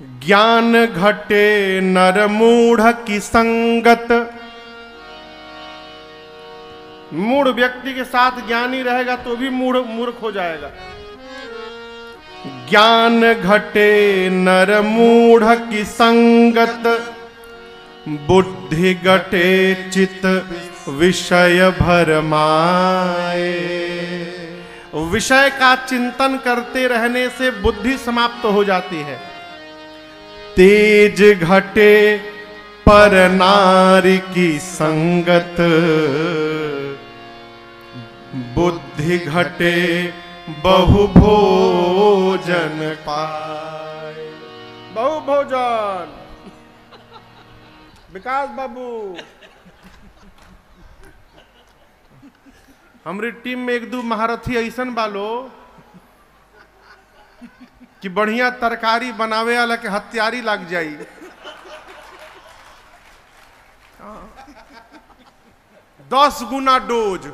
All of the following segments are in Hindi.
ज्ञान घटे नर मूढ़ की संगत। मूढ़ व्यक्ति के साथ ज्ञानी रहेगा तो भी मूढ़, मूर्ख हो जाएगा। ज्ञान घटे नर मूढ़ की संगत। बुद्धि घटे चित विषय भरमाए विषय का चिंतन करते रहने से बुद्धि समाप्त हो जाती है। तेज घटे पर नारी की संगत। बुद्धि घटे बहु भोजन पाए। बहु भोजन। विकास बाबू। हमारी टीम में एक दो महारथी ऐसन बालो। कि बढ़िया तरकारी बनावे वाला के हथियारी लग जाई। दस गुना डोज।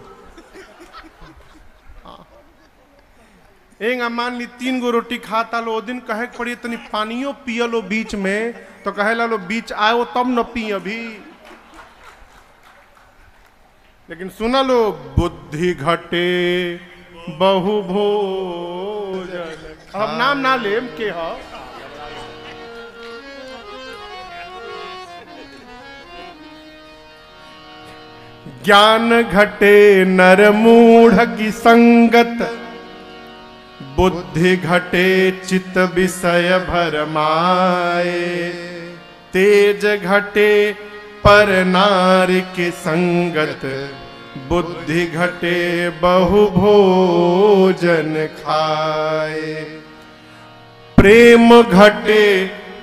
एक मान ली तीन गो रोटी खाता लो, दिन कहे पड़ी तनी पानियो पिय लो बीच में तो कहे ला लो, बीच आयो तब न पी अभी। लेकिन सुना लो, बुद्धि घटे, बहु भोजन अब नाम ना लेम के ह। ज्ञान घटे नर मूढ़ की संगत बुद्धि घटे चित विषय भरमाए तेज घटे पर नार के संगत बुद्धि घटे बहु भोजन खाए। प्रेम घटे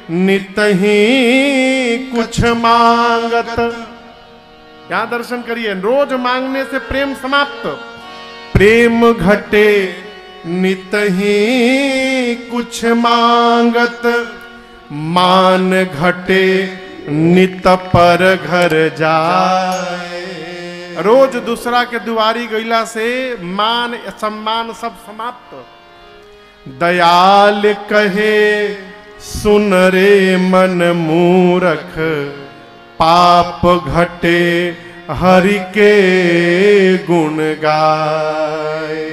नित ही कुछ मांगत। यहाँ दर्शन करिए, रोज मांगने से प्रेम समाप्त। प्रेम घटे नित ही कुछ मांगत। मान घटे नित पर घर जाए। रोज दूसरा के दुआरी गईला से मान, सम्मान सब समाप्त। दयाल कहे, सुन रे मन मूरख, पाप घटे, हरि के गुण गाए।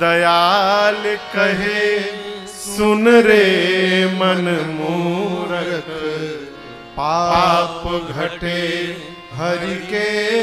दयाल कहे, सुन रे मन मूरख, पाप घटे, हरि के